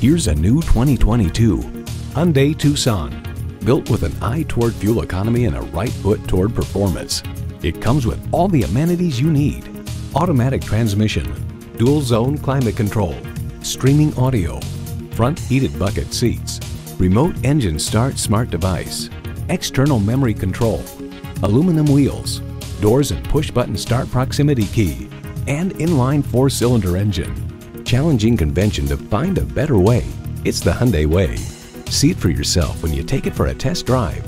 Here's a new 2022 Hyundai Tucson. Built with an eye toward fuel economy and a right foot toward performance. It comes with all the amenities you need. Automatic transmission, dual zone climate control, streaming audio, front heated bucket seats, remote engine start smart device, external memory control, aluminum wheels, doors and push button start proximity key, and inline four cylinder engine. Challenging convention to find a better way. It's the Hyundai way. See it for yourself when you take it for a test drive.